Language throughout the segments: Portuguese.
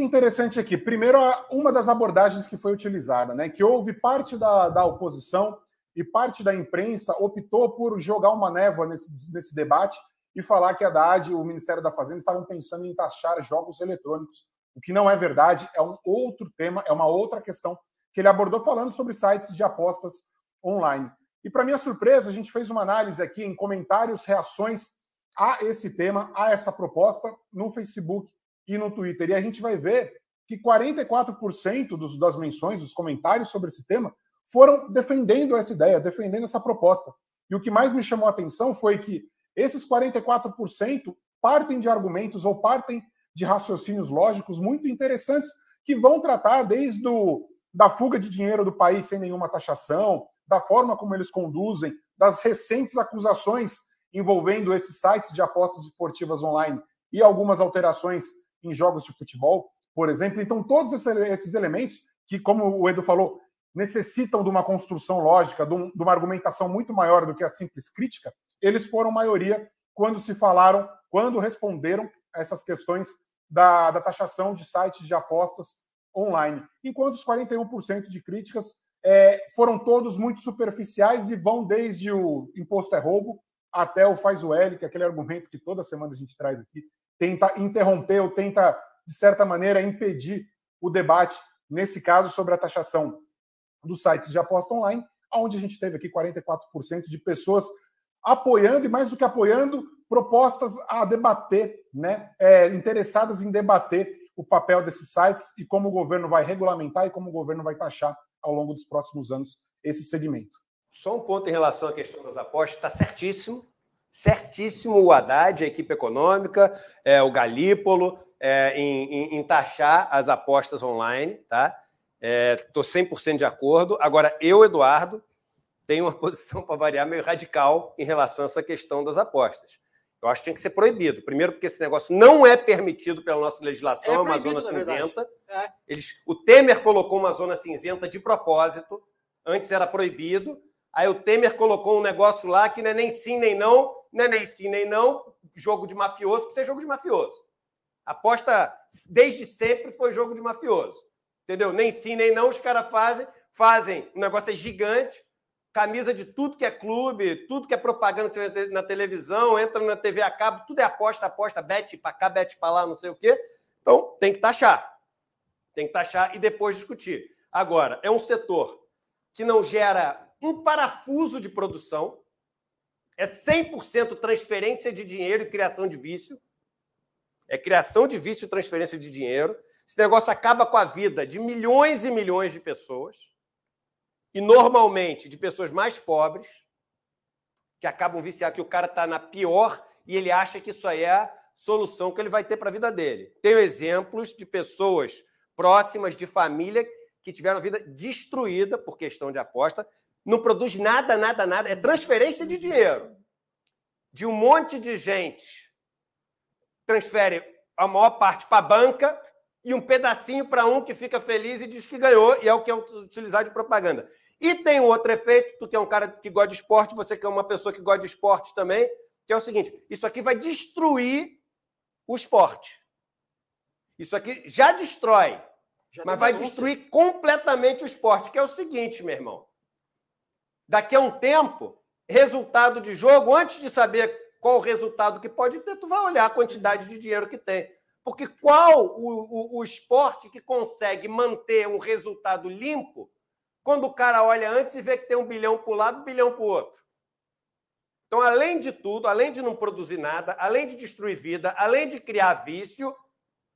interessante aqui? Primeiro, uma das abordagens que foi utilizada, né? Que houve parte da, da oposição e parte da imprensa optou por jogar uma névoa nesse, nesse debate e falar que a DAD e o Ministério da Fazenda estavam pensando em taxar jogos eletrônicos, o que não é verdade, é um outro tema, é uma outra questão que ele abordou falando sobre sites de apostas online. E para minha surpresa, a gente fez uma análise aqui em comentários, reações a esse tema, a essa proposta no Facebook e no Twitter. E a gente vai ver que 44% dos, das menções, dos comentários sobre esse tema, foram defendendo essa ideia, defendendo essa proposta. E o que mais me chamou a atenção foi que esses 44% partem de argumentos ou partem de raciocínios lógicos muito interessantes que vão tratar desde do, da fuga de dinheiro do país sem nenhuma taxação, da forma como eles conduzem, das recentes acusações envolvendo esses sites de apostas esportivas online e algumas alterações em jogos de futebol, por exemplo. Então, todos esses elementos que, como o Edu falou, necessitam de uma construção lógica, de, uma argumentação muito maior do que a simples crítica, eles foram maioria quando se falaram, quando responderam a essas questões da, da taxação de sites de apostas online. Enquanto os 41% de críticas é, foram todos muito superficiais e vão desde o imposto é roubo até o faz o L, que é aquele argumento que toda semana a gente traz aqui, tenta interromper ou tenta, de certa maneira, impedir o debate, nesse caso, sobre a taxação dos sites de aposta online, onde a gente teve aqui 44% de pessoas apoiando, e mais do que apoiando, propostas a debater, né, é, interessadas em debater o papel desses sites e como o governo vai regulamentar e como o governo vai taxar ao longo dos próximos anos esse segmento. Só um ponto em relação à questão das apostas, está certíssimo. Certíssimo o Haddad, a equipe econômica, é, o Galípolo, é, em, em, em, taxar as apostas online, tá? Estou é, 100% de acordo. Agora, eu, Eduardo, tenho uma posição, para variar, meio radical em relação a essa questão das apostas. Eu acho que tinha que ser proibido. Primeiro, porque esse negócio não é permitido pela nossa legislação, é, é uma zona cinzenta. É. Eles, o Temer colocou uma zona cinzenta de propósito. Antes era proibido. Aí o Temer colocou um negócio lá que não é nem sim nem não, não é nem sim nem não, jogo de mafioso, porque é jogo de mafioso. Aposta desde sempre foi jogo de mafioso. Entendeu? Nem sim nem não os caras fazem, fazem, o negócio é gigante, camisa de tudo que é clube, tudo que é propaganda na televisão, entra na TV a cabo, tudo é aposta, aposta, bet para cá, bet para lá, não sei o quê. Então, tem que taxar. Tem que taxar e depois discutir. Agora, é um setor que não gera um parafuso de produção, é 100% transferência de dinheiro e criação de vício. É criação de vício e transferência de dinheiro. Esse negócio acaba com a vida de milhões e milhões de pessoas. E normalmente de pessoas mais pobres, que acabam viciados, que o cara está na pior e ele acha que isso aí é a solução que ele vai ter para a vida dele. Tenho exemplos de pessoas próximas de família que tiveram a vida destruída por questão de aposta, não produz nada, nada, nada. É transferência de dinheiro. De um monte de gente. Transfere a maior parte para a banca e um pedacinho para um que fica feliz e diz que ganhou, e é o que é utilizado de propaganda. E tem outro efeito, tu que é um cara que gosta de esporte, você que é uma pessoa que gosta de esporte também, que é o seguinte: isso aqui vai destruir o esporte. Isso aqui já destrói, já mas vai destruir completamente o esporte, que é o seguinte, meu irmão daqui a um tempo, resultado de jogo, antes de saber qual o resultado que pode ter, tu vai olhar a quantidade de dinheiro que tem. Porque qual o, o, o esporte que consegue manter um resultado limpo quando o cara olha antes e vê que tem um bilhão para um lado, um bilhão para o outro? Então, além de tudo, além de não produzir nada, além de destruir vida, além de criar vício,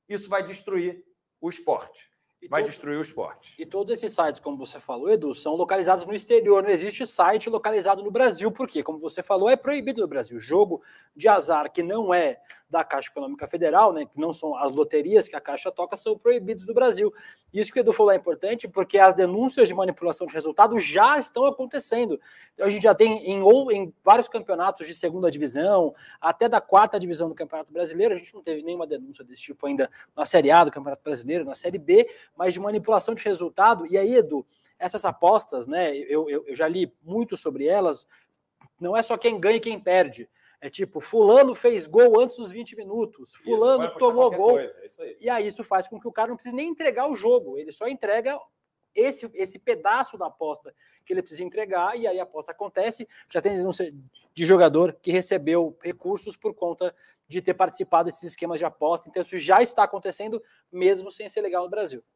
isso vai destruir o esporte vai todo, destruir o esporte. E todos esses sites, como você falou, Edu, são localizados no exterior. Não existe site localizado no Brasil, porque, como você falou, é proibido no Brasil. Jogo de azar que não é da Caixa Econômica Federal, né, que não são as loterias que a Caixa toca, são proibidos do Brasil. Isso que o Edu falou é importante, porque as denúncias de manipulação de resultado já estão acontecendo. Então, a gente já tem em, ou, em vários campeonatos de segunda divisão, até da quarta divisão do Campeonato Brasileiro, a gente não teve nenhuma denúncia desse tipo ainda na Série A do Campeonato Brasileiro, na Série B, mas de manipulação de resultado. E aí, Edu, essas apostas, né, eu, eu, eu já li muito sobre elas, não é só quem ganha e quem perde É tipo, fulano fez gol antes dos 20 minutos, fulano tomou gol. Coisa, é e aí isso faz com que o cara não precise nem entregar o jogo, ele só entrega esse, esse pedaço da aposta que ele precisa entregar, e aí a aposta acontece. Já tem denúncia de jogador que recebeu recursos por conta de ter participado desses esquemas de aposta, então isso já está acontecendo, mesmo sem ser legal no Brasil.